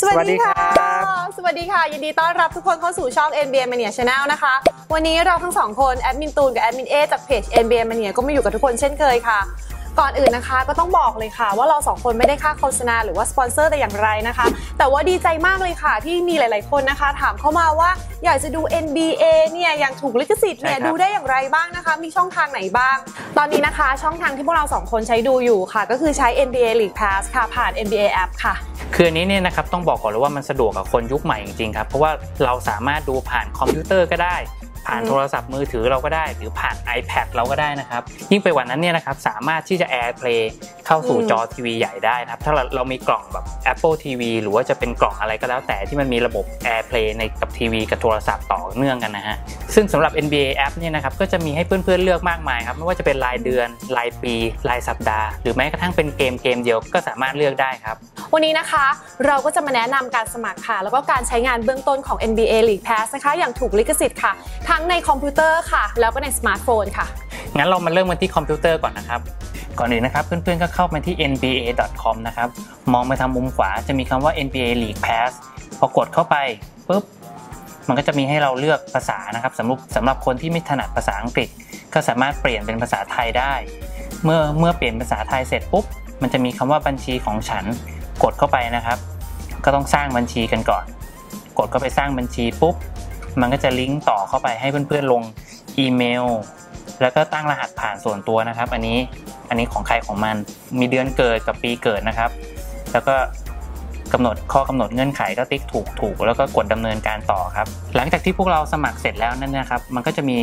สวัสดีค่ะ สวัสดีค่ะ ยินดีต้อนรับทุกคนเข้าสู่ช่อง NBA Mania Channel นะคะ วันนี้เราทั้งสองคน แอดมินตูนกับแอดมินเอจากเพจ NBA Mania ก็มาอยู่กับทุกคนเช่นเคยค่ะ ก่อนอื่นนะคะ ก็ต้องบอกเลยค่ะ ว่าเราสองคนไม่ได้ค่าโฆษณาหรือว่าสปอนเซอร์แต่อย่างไรนะคะ แต่ว่าดีใจมากเลยค่ะ ที่มีหลาย ๆ คนนะคะ ถามเข้ามาว่าอยากจะดู NBA เนี่ยอย่างถูกลิขสิทธิ์เนี่ยใช่ครับดูได้อย่างไรบ้างนะคะ มีช่องทางไหนบ้าง ตอนนี้นะคะช่องทางที่พวกเราสองคนใช้ดูอยู่ค่ะ ก็คือใช้ NBA League Pass ค่ะผ่าน NBA App ค่ะคืออันนี้เนี่ยนะครับต้องบอกก่อนเลยว่ามันสะดวกกับคนยุคใหม่จริงๆครับเพราะว่าเราสามารถดูผ่านคอมพิวเตอร์ก็ได้ ผ่านอืมโทรศัพท์มือถือเราก็ได้ หรือผ่าน iPad เราก็ได้นะครับ ยิ่งไปกว่านั้นเนี่ยนะครับสามารถที่จะ AirPlay เข้าสู่จอทีวีใหญ่ได้นะครับ ถ้าเราเรามีกล่องแบบ Apple TV หรือว่าจะเป็นกล่องอะไรก็แล้วแต่ที่มันมีระบบ AirPlay ในกับทีวีกับโทรศัพท์ต่อเนื่องกันนะฮะซึ่งสำหรับ NBA App เนี่ยนะครับก็จะมีให้เพื่อนๆเลือกมากมายครับไม่ว่าจะเป็นรายเดือนรายปีรายสัปดาห์ หรือแม้กระทั่งเป็นเกมเกมเดียวก็สามารถเลือกได้ครับวันนี้นะคะเราก็จะมาแนะนำการสมัครค่ะ แล้วก็การใช้งานเบื้องต้นของ NBA League Pass นะคะ อย่างถูกลิขสิทธิ์ค่ะทั้งในคอมพิวเตอร์ค่ะ แล้วก็ในสมาร์ทโฟนค่ะ งั้นเรามาเริ่มกันที่คอมพิวเตอร์ก่อนนะครับ ก่อนอื่นนะครับ เพื่อนๆก็เข้ามาที่ nba.com นะครับ มองไปทางมุมขวาจะมีคำว่า NBA League Pass พอกดเข้าไปปุ๊บมันก็จะมีให้เราเลือกภาษานะครับสำหรับสำหรับคนที่ไม่ถนัดภาษาอังกฤษ ก็สามารถเปลี่ยนเป็นภาษาไทยได้ เมื่อเมื่อเปลี่ยนภาษาไทยเสร็จปุ๊บ มันจะมีคำว่าบัญชีของฉัน กดเข้าไปนะครับ ก็ต้องสร้างบัญชีกันก่อน กดเข้าไปสร้างบัญชีปุ๊บ มันก็จะลิงก์ต่อเข้าไปให้เพื่อนๆลงอีเมล แล้วก็ตั้งรหัสผ่านส่วนตัวนะครับ อันนี้อันนี้ของใครของมันมีเดือนเกิดกับปีเกิดนะครับ แล้วก็กำหนดข้อกำหนดเงื่อนไขก็ติ๊กถูกถูกแล้วก็กดดำเนินการต่อครับ หลังจากที่พวกเราสมัครเสร็จแล้วนั่นนะครับ มันก็จะมี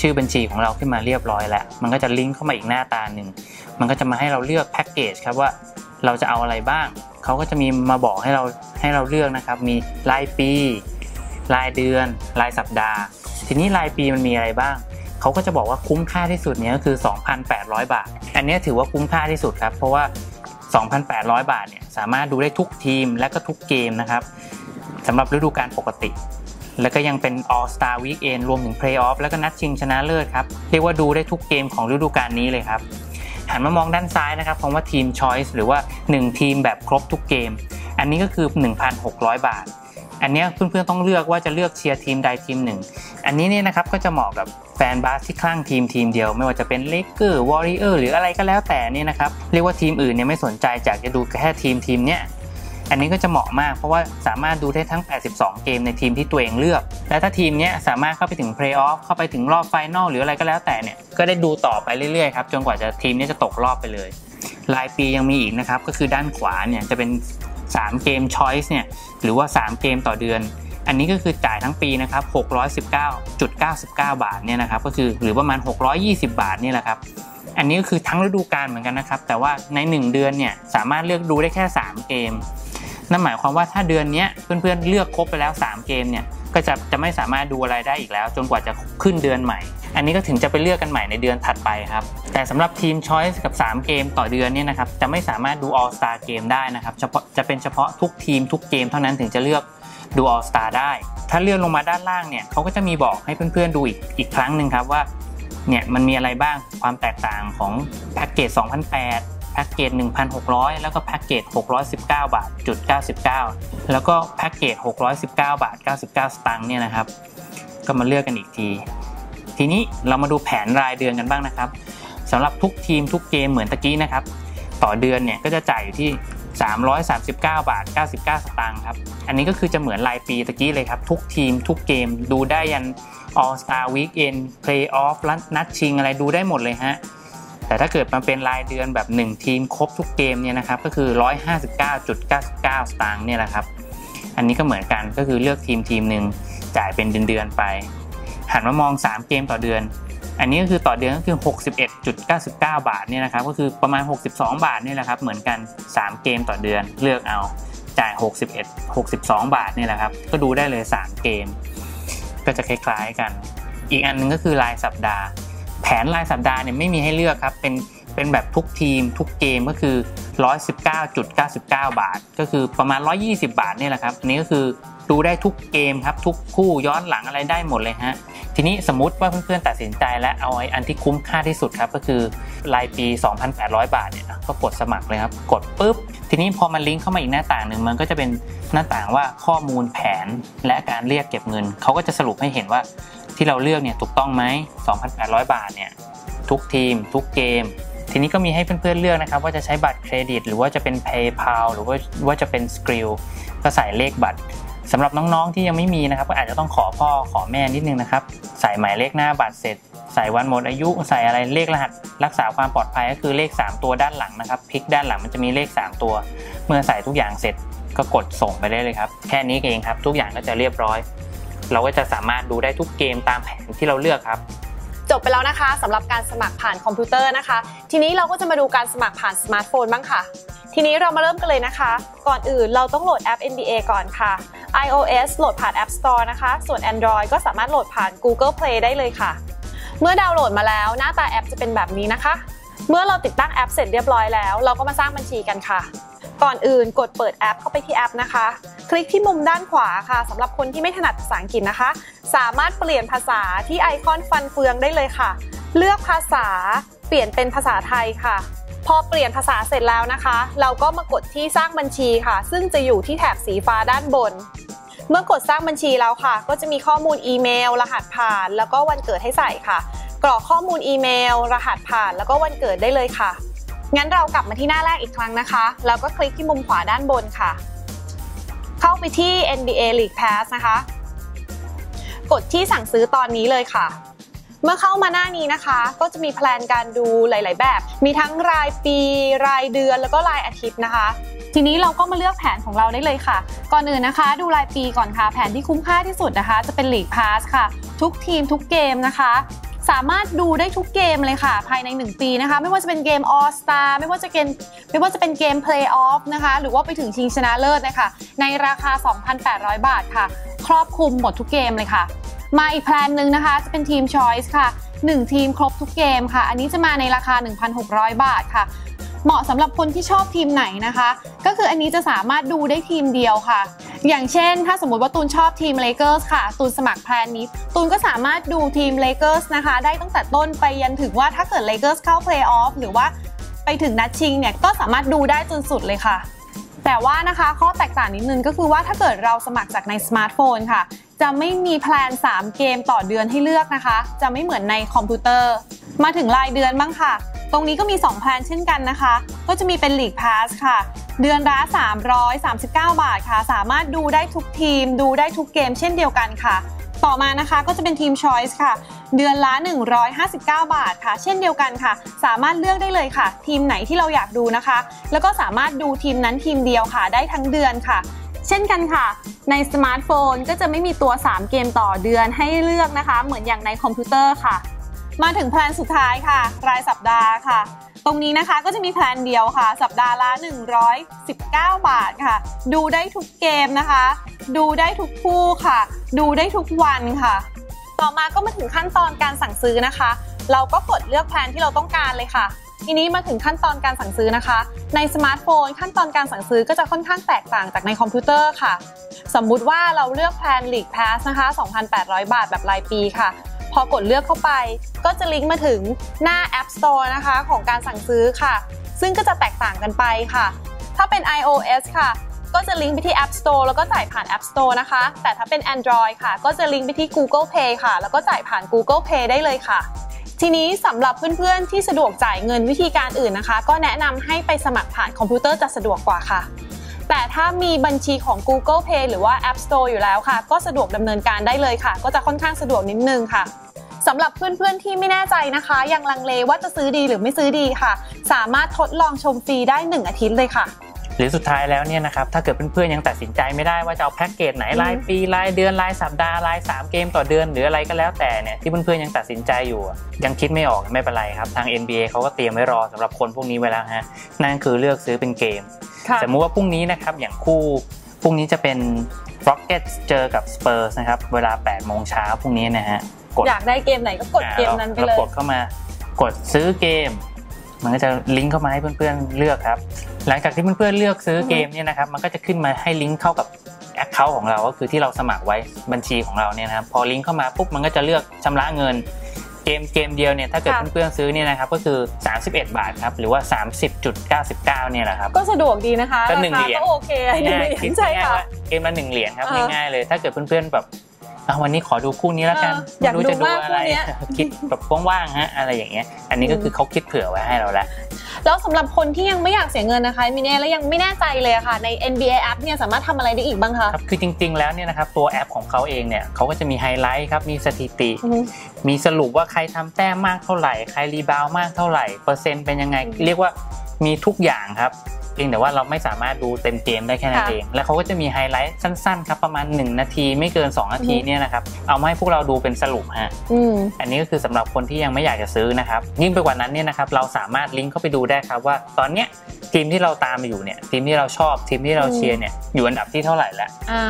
ชื่อบัญชีของเราขึ้นมาเรียบร้อยแล้ว มันก็จะลิงก์เข้ามาอีกหน้าตาหนึ่งมันก็จะมาให้เราเลือกแพ็กเกจครับว่าเราจะเอาอะไรบ้าง เขาก็จะมีมาบอกให้เราให้เราเลือกนะครับ มีรายปี รายเดือน รายสัปดาห์ ทีนี้รายปีมันมีอะไรบ้าง เขาก็จะบอกว่าคุ้มค่าที่สุดเนี่ยก็คือ 2,800 บาท อันนี้ถือว่าคุ้มค่าที่สุดครับ เพราะว่า 2,800 บาทเนี่ยสามารถดูได้ทุกทีมและก็ทุกเกมนะครับสำหรับฤดูกาลปกติ แล้วก็ยังเป็น All Star Weekend รวมถึง Playoff แล้วก็นัดชิงชนะเลิศครับ เรียกว่าดูได้ทุกเกมของฤดูกาลนี้เลยครับหันมามองด้านซ้ายนะครับคำว่า Team Choice หรือว่า 1 ทีมแบบครบทุกเกม อันนี้ก็คือ 1,600 บาท อันนี้เพื่อนๆต้องเลือกว่าจะเลือกเชียร์ทีมใดทีมหนึ่ง อันนี้เนี่ยนะครับก็จะเหมาะกับแฟนบาสที่คลั่งทีมทีมเดียว ไม่ว่าจะเป็น Lakers Warriors หรืออะไรก็แล้วแต่เนี่ยนะครับเรียกว่าทีมอื่นเนี่ยไม่สนใจอยากจะดูแค่ทีมทีมเนี้ยอันนี้ก็จะเหมาะมากเพราะว่าสามารถดูได้ทั้ง 82 เกมในทีมที่ตัวเองเลือก และถ้าทีมนี้สามารถเข้าไปถึงเพลย์ออฟเข้าไปถึงรอบ final หรืออะไรก็แล้วแต่เนี่ย ก็ได้ดูต่อไปเรื่อยๆครับ จนกว่าจะทีมนี้จะตกรอบไปเลย รายปียังมีอีกนะครับ ก็คือด้านขวาเนี่ยจะเป็น 3 Game Choice เนี่ยหรือว่า 3 เกมต่อเดือน อันนี้ก็คือจ่ายทั้งปีนะครับ619.99 บาทเนี่ยนะครับก็คือหรือประมาณ 620 บาทนี่แหละครับอันนี้ก็คือทั้งฤดูกาลเหมือนกันนะครับ แต่ว่าใน 1 เดือนเนี่ยสามารถเลือกดูได้แค่ 3 เกม นั่นหมายความว่าถ้าเดือนนี้เพื่อนๆเลือกครบไปแล้ว 3 เกมเนี่ย ก็จะจะไม่สามารถดูอะไรได้อีกแล้ว จนกว่าจะขึ้นเดือนใหม่ อันนี้ก็ถึงจะไปเลือกกันใหม่ในเดือนถัดไปครับ แต่สำหรับทีม Choice กับ 3 เกมต่อเดือนเนี่ยนะครับจะไม่สามารถดู All Star เกมได้นะครับเฉพาะจะเป็นเฉพาะทุกทีมทุกเกมเท่านั้นถึงจะเลือกดู All Star ได้ ถ้าเลื่อนลงมาด้านล่างเนี่ยเขาก็จะมีบอกให้เพื่อนๆดูอีกอีกครั้งหนึ่งครับว่าเนี่ยมันมีอะไรบ้างความแตกต่างของแพ็กเกจ2008แพ็กเกจ 1,600 แล้วก็แพ็กเกจ 619 บาทจุด99 แล้วก็แพ็กเกจ 619 บาท 99 สตางค์เนี่ยนะครับ ก็มาเลือกกันอีกที ทีนี้เรามาดูแผนรายเดือนกันบ้างนะครับสำหรับทุกทีมทุกเกมเหมือนตะกี้นะครับ ต่อเดือนเนี่ยก็จะจ่ายอยู่ที่ 339 บาท 99 สตางค์ครับ อันนี้ก็คือจะเหมือนรายปีตะกี้เลยครับ ทุกทีมทุกเกมดูได้ยัน All Star Weekend Playoff นัดชิงอะไรดูได้หมดเลยฮะ แต่ถ้าเกิดมาเป็นรายเดือนแบบ 1 ทีมครบทุกเกมเนี่ยนะครับก็คือ 159.99 สตางค์เนี่ยแหละครับ อันนี้ก็เหมือนกันก็คือเลือกทีมทีมหนึ่งจ่ายเป็นเดือนๆไป หันมามอง 3 เกมต่อเดือน อันนี้ก็คือต่อเดือนก็คือ 61.99 บาทเนี่ยนะครับก็คือประมาณ 62 บาทนี่แหละครับเหมือนกัน 3 เกมต่อเดือนเลือกเอาจ่าย 61 62 บาทนี่แหละครับก็ดูได้เลย 3 เกม ก็จะคล้ายๆกัน อีกอันหนึงก็คือรายสัปดาห์ แผนรายสัปดาห์เนี่ยไม่มีให้เลือกครับ เป็นเป็นแบบทุกทีมทุกเกมก็คือ 119.99 บาท ก็คือประมาณ 120 บาทนี่แหละครับอันนี้ก็คือดูได้ทุกเกมครับ ทุกคู่ย้อนหลังอะไรได้หมดเลยฮะทีนี้สมมติว่าเพื่อนๆตัดสินใจและเอาไอ้อันที่คุ้มค่าที่สุดครับ ก็คือรายปี 2,800 บาทเนี่ยก็กดสมัครเลยครับ กดปุ๊บ ทีนี้พอมันลิงก์เข้ามาอีกหน้าต่างหนึ่งมันก็จะเป็นหน้าต่างว่าข้อมูลแผนและการเรียกเก็บเงินเขาก็จะสรุปให้เห็นว่า ที่เราเลือกเนี่ยถูกต้องไหม 2,800 บาทเนี่ยทุกทีม ทุกเกม ทีนี้ก็มีให้เพื่อนๆเลือกนะครับว่าจะใช้บัตรเครดิต หรือว่าจะเป็น PayPal หรือว่าว่าจะเป็น Skrill ก็ใส่เลขบัตรสำหรับน้องๆที่ยังไม่มีนะครับก็อาจจะต้องขอพ่อขอแม่นิดนึงนะครับใส่หมายเลขหน้าบัตรเสร็จ ใส่วันหมดอายุ ใส่อะไรเลขรหัส รักษาความปลอดภัยก็คือเลข 3 ตัวด้านหลังนะครับพลิกด้านหลังมันจะมีเลข 3 ตัว เมื่อใส่ทุกอย่างเสร็จก็กดส่งไปได้เลยครับแค่นี้เองครับทุกอย่างก็จะเรียบร้อย เราก็จะสามารถดูได้ทุกเกมตามแผนที่เราเลือกครับ จบไปแล้วนะคะสำหรับการสมัครผ่านคอมพิวเตอร์นะคะ ทีนี้เราก็จะมาดูการสมัครผ่านสมาร์ทโฟนบ้างค่ะ ทีนี้เรามาเริ่มกันเลยนะคะ ก่อนอื่นเราต้องโหลดแอป NBA ก่อนค่ะ iOS โหลดผ่าน App Store นะคะ ส่วน Android ก็สามารถโหลดผ่าน Google Play ได้เลยค่ะ เมื่อดาวน์โหลดมาแล้วหน้าตาแอปจะเป็นแบบนี้นะคะ เมื่อเราติดตั้งแอปเสร็จเรียบร้อยแล้ว เราก็มาสร้างบัญชีกันค่ะ ก่อนอื่นกดเปิดแอปเข้าไปที่แอปนะคะ คลิกที่มุมด้านขวาค่ะสำหรับคนที่ไม่ถนัดภาษาอังกฤษนะคะ สามารถเปลี่ยนภาษาที่ไอคอนฟันเฟืองได้เลยค่ะ เลือกภาษาเปลี่ยนเป็นภาษาไทยค่ะ พอเปลี่ยนภาษาเสร็จแล้วนะคะ เราก็มากดที่สร้างบัญชีค่ะ ซึ่งจะอยู่ที่แถบสีฟ้าด้านบน เมื่อกดสร้างบัญชีแล้วค่ะ ก็จะมีข้อมูลอีเมล รหัสผ่าน แล้วก็วันเกิดให้ใส่ค่ะ กรอกข้อมูลอีเมล รหัสผ่าน แล้วก็วันเกิดได้เลยค่ะ งั้นเรากลับมาที่หน้าแรกอีกครั้งนะคะ แล้วก็คลิกที่มุมขวาด้านบนค่ะ เข้าไปที่ NBA League Pass นะคะ กดที่สั่งซื้อตอนนี้เลยค่ะ เมื่อเข้ามาหน้านี้นะคะ ก็จะมีแพลนการดูหลาย ๆ แบบ มีทั้งรายปี รายเดือน แล้วก็รายอาทิตย์นะคะทีนี้เราก็มาเลือกแผนของเราได้เลยค่ะ ก่อนอื่นนะคะ ดูรายปีก่อนค่ะ แผนที่คุ้มค่าที่สุดนะคะ จะเป็น League Pass ค่ะ ทุกทีมทุกเกมนะคะ สามารถดูได้ทุกเกมเลยค่ะ ภายใน 1 ปีนะคะ ไม่ว่าจะเป็นเกม All Star ไม่ว่าจะเกมไม่ว่าจะเป็นเกม Playoff นะคะ หรือว่าไปถึงชิงชนะเลิศนะคะ ในราคา 2,800 บาทค่ะ ครอบคลุมหมดทุกเกมเลยค่ะ มาอีกแพลนหนึ่งนะคะ จะเป็นทีม Choice ค่ะ 1 ทีมครบทุกเกมค่ะ อันนี้จะมาในราคา 1,600 บาทค่ะเหมาะสำหรับคนที่ชอบทีมไหนนะคะ ก็คืออันนี้จะสามารถดูได้ทีมเดียวค่ะ อย่างเช่น ถ้าสมมติว่าตูนชอบทีมเลเกอร์สค่ะ ตูนสมัคร plan นี้ ตูนก็สามารถดูทีมเลเกอร์สนะคะ ได้ตั้งแต่ต้นไปยันถึงว่าถ้าเกิดเลเกอร์สเข้าเพลย์ออฟหรือว่าไปถึงนัดชิงเนี่ย ก็สามารถดูได้จนสุดเลยค่ะ แต่ว่านะคะข้อแตกต่างนิดนึงก็คือว่าถ้าเกิดเราสมัครจากในสมาร์ทโฟนค่ะ จะไม่มี plan 3 เกมต่อเดือนให้เลือกนะคะ จะไม่เหมือนในคอมพิวเตอร์ มาถึงรายเดือนบ้างค่ะตรงนี้ก็มี 2 plan เช่นกันนะคะ ก็จะมีเป็น League Pass ค่ะ เดือนละ339 บาทค่ะ สามารถดูได้ทุกทีม ดูได้ทุกเกมเช่นเดียวกันค่ะ ต่อมานะคะก็จะเป็นทีม Choice ค่ะ เดือนละ 159 บาทค่ะ เช่นเดียวกันค่ะ สามารถเลือกได้เลยค่ะ ทีมไหนที่เราอยากดูนะคะ แล้วก็สามารถดูทีมนั้นทีมเดียวค่ะ ได้ทั้งเดือนค่ะ เช่นกันค่ะ ในสมาร์ทโฟนก็จะไม่มีตัว 3 เกมต่อเดือนให้เลือกนะคะ เหมือนอย่างในคอมพิวเตอร์ค่ะ มาถึง plan สุดท้ายค่ะ รายสัปดาห์ค่ะ ตรงนี้นะคะก็จะมี plan เดียวค่ะ สัปดาห์ละ 119 บาทค่ะ ดูได้ทุกเกมนะคะ ดูได้ทุกคู่ค่ะ ดูได้ทุกวันค่ะ ต่อมาก็มาถึงขั้นตอนการสั่งซื้อนะคะ เราก็กดเลือก plan ที่เราต้องการเลยค่ะ ทีนี้มาถึงขั้นตอนการสั่งซื้อนะคะ ในสมาร์ทโฟนขั้นตอนการสั่งซื้อก็จะค่อนข้างแตกต่างจากในคอมพิวเตอร์ค่ะ สมมุติว่าเราเลือกแพลน League Pass นะคะ 2,800 บาทแบบรายปีค่ะ พอกดเลือกเข้าไป ก็จะลิงก์มาถึงหน้า App Store นะคะของการสั่งซื้อค่ะ ซึ่งก็จะแตกต่างกันไปค่ะ ถ้าเป็น iOS ค่ะ ก็จะลิงก์ไปที่ App Store แล้วก็จ่ายผ่าน App Store นะคะ แต่ถ้าเป็น Android ค่ะ ก็จะลิงก์ไปที่ Google Pay ค่ะ แล้วก็จ่ายผ่าน Google Pay ได้เลยค่ะทีนี้สำหรับเพื่อนๆ ที่สะดวกจ่ายเงินวิธีการอื่นนะคะ ก็แนะนำให้ไปสมัครผ่านคอมพิวเตอร์จะสะดวกกว่าค่ะ แต่ถ้ามีบัญชีของ Google Pay หรือว่า App Store อยู่แล้วค่ะ ก็สะดวกดำเนินการได้เลยค่ะ ก็จะค่อนข้างสะดวกนิดนึงค่ะสำหรับเพื่อนๆที่ไม่แน่ใจนะคะ ยังลังเลว่าจะซื้อดีหรือไม่ซื้อดีค่ะ สามารถทดลองชมฟรีได้ 1 อาทิตย์เลยค่ะ หรือสุดท้ายแล้วเนี่ยนะครับถ้าเกิดเพื่อนๆยังตัดสินใจไม่ได้ว่าจะเอาแพ็กเกจไหนรายปีรายเดือนรายสัปดาห์ราย 3 เกมต่อเดือนหรืออะไรก็แล้วแต่เนี่ยที่เพื่อนๆยังตัดสินใจอยู่อะยังคิดไม่ออกไม่เป็นไรครับทาง NBA เขาก็เตรียมไว้รอสำหรับคนพวกนี้ไว้แล้วฮะนั่นคือเลือกซื้อเป็นเกมค่ะสมมุติว่าพรุ่งนี้นะครับอย่างคู่พรุ่งนี้จะเป็น Rockets เจอกับ Spurs นะครับเวลา8โมงเช้าพรุ่งนี้นะฮะกดอยากได้เกมไหนก็กดเกมนั้นไปเลยรากดเข้ามากดซื้อเกม มันก็จะลิงก์เข้ามาให้เพื่อนๆเลือกครับ หลังจากที่เพื่อนๆเลือกซื้อเกมเนี่ยนะครับ มันก็จะขึ้นมาให้ลิงก์เข้ากับแ Account ของเรา ก็คือที่เราสมัครไว้บัญชีของเราเนี่ยนะครับ พอลิงก์เข้ามาปุ๊บ มันก็จะเลือกชำระเงิน เกมเกมเดียวเนี่ย ถ้าเกิดค่ะเพื่อนๆซื้อเนี่ยนะครับ ก็คือ 31 บาทครับ หรือว่า 30.99 เนี่ยแหละครับ ก็สะดวกดีนะคะก็หนึ่งราคาเหรียญก็โอเคหนึ่งง่ายเหรียๆคิดญใช่ง่ายๆค่ะว่าเกมละหนึ่งเหรียญครับอ่าฮะง่ายๆเลย ถ้าเกิดเพื่อนๆแบบ อะวันนี้ขอดูคู่นี้แล้วกันเอออยากไม่รู้จะดูดูมากอะไรคู่เนี้ยคิดแบบว่างๆฮะอะไรอย่างเงี้ย อันนี้ก็คือเขาคิดเผื่อไว้ให้เราแล้วแล้วสำหรับคนที่ยังไม่อยากเสียเงินนะคะมินเน่และยังไม่แน่ใจเลยอะค่ะใน NBA app เนี่ยสามารถทำอะไรได้อีกบ้างคะครับคือจริง ๆ แล้วเนี่ยนะครับตัวแอปของเขาเองเนี่ยเขาก็จะมีไฮไลท์ครับมีสถิติอือฮึมีสรุปว่าใครทำแต้มมากเท่าไหร่ ใคร rebound มากเท่าไหร่เปอร์เซ็นต์เป็นยังไง เรียกว่ามีทุกอย่างครับ เพียงแต่ว่าเราไม่สามารถดูเต็มเกมได้แค่นั้นค่ะเอง แล้วเขาก็จะมีไฮไลท์สั้นๆครับประมาณ 1 นาทีไม่เกิน 2 นาทีอือฮึเนี่ยนะครับเอามาให้พวกเราดูเป็นสรุปฮะอืมอันนี้ก็คือสำหรับคนที่ยังไม่อยากจะซื้อนะครับยิ่งไปกว่านั้นเนี่ยนะครับเราสามารถลิงก์เข้าไปดูได้ครับว่าตอนเนี้ยทีมที่เราตามอยู่เนี่ยทีมที่เราชอบทีมที่เราเชียร์เนี่ยอยู่อันดับที่เท่าไหร่แล้วอ่า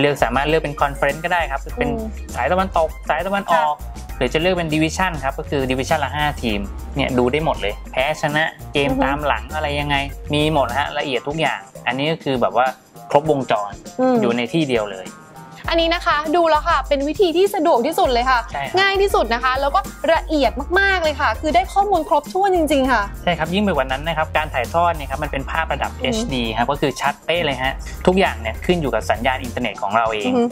เลือกสามารถเลือกเป็น conference ก็ได้ครับเป็นอืมสายตะวันตกสายตะวันออก หรือจะเลือกเป็น division ครับก็คือ division ละ 5 ทีมเนี่ยดูได้หมดเลย แพ้ชนะเกมอือฮึตามหลังอะไรยังไง มีหมดฮะละเอียดทุกอย่าง อันนี้ก็คือแบบว่าครบวงจรอืมอยู่ในที่เดียวเลยอันนี้นะคะดูแล้วค่ะเป็นวิธีที่สะดวกที่สุดเลยค่ะใช่ครับง่ายที่สุดนะคะ แล้วก็ละเอียดมากๆเลยค่ะ คือได้ข้อมูลครบถ้วนจริง ๆ ค่ะ ใช่ครับยิ่งไปกว่านั้นนะครับการถ่ายทอดเนี่ยครับมันเป็นภาพระดับอือฮึ HD ครับก็คือชัดเป๊ะเลยฮะทุกอย่างเนี่ยขึ้นอยู่กับสัญญาณอินเทอร์เน็ตของเราเองอือฮึ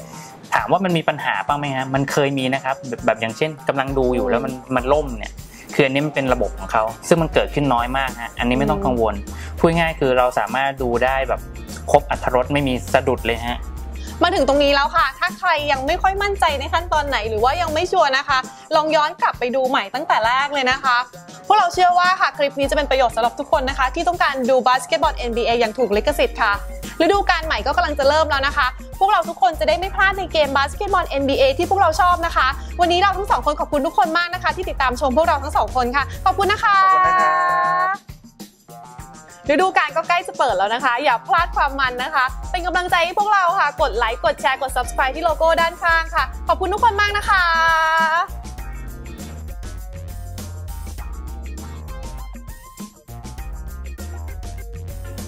ถามว่ามันมีปัญหาบ้างไหมฮะมันเคยมีนะครับแบบแบบอย่างเช่นกำลังดูอยู่แล้วมันมันล่มเนี่ยคืออันนี้มันเป็นระบบของเขาซึ่งมันเกิดขึ้นน้อยมากฮะอันนี้ไม่ต้องกังวลพูดง่ายคือเราสามารถดูได้แบบครบอรรถรสไม่มีสะดุดเลยฮะมาถึงตรงนี้แล้วค่ะ ถ้าใครยังไม่ค่อยมั่นใจในขั้นตอนไหนหรือว่ายังไม่ชัวร์นะคะ ลองย้อนกลับไปดูใหม่ตั้งแต่แรกเลยนะคะ พวกเราเชื่อว่าค่ะคลิปนี้จะเป็นประโยชน์สำหรับทุกคนนะคะ ที่ต้องการดูบาสเกตบอล NBA อย่างถูกลิขสิทธิ์ค่ะ ฤดูกาลใหม่ก็กำลังจะเริ่มแล้วนะคะ พวกเราทุกคนจะได้ไม่พลาดในเกมบาสเกตบอล NBA ที่พวกเราชอบนะคะ วันนี้เราทั้งสองคนขอบคุณทุกคนมากนะคะ ที่ติดตามชมพวกเราทั้งสองคนค่ะ ขอบคุณนะคะขอบคุณนะครับฤดูกาลก็ใกล้จะเปิดแล้วนะคะ อย่าพลาดความมันนะคะ เป็นกำลังใจให้พวกเราค่ะ กดไลค์ กดแชร์ กด subscribe ที่โลโก้ด้านข้างค่ะ ขอบคุณทุกคนมากนะคะ